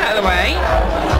out of the way.